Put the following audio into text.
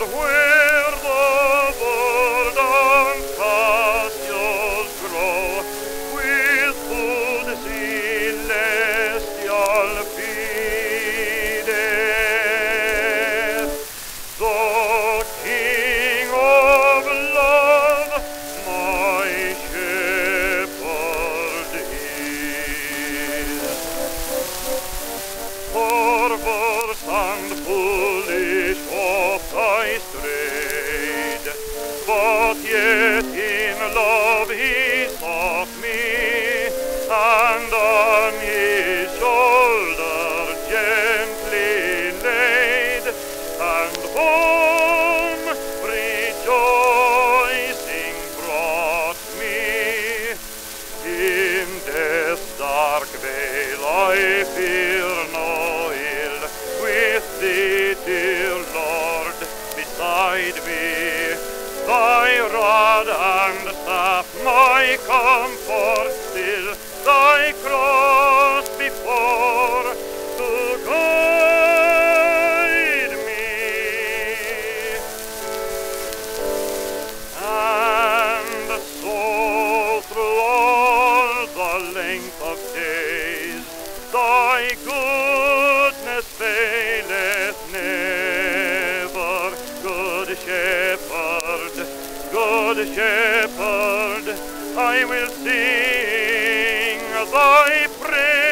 and way. He of me, and on his shoulder gently laid, and home rejoicing brought me. In death's dark vale, I fear no ill, with thee, dear Lord, beside me, thy rod and my comfort still, thy cross before to guide me. And so through all the length of days, thy goodness faileth never. Good shepherd, good shepherd, I will sing thy praise.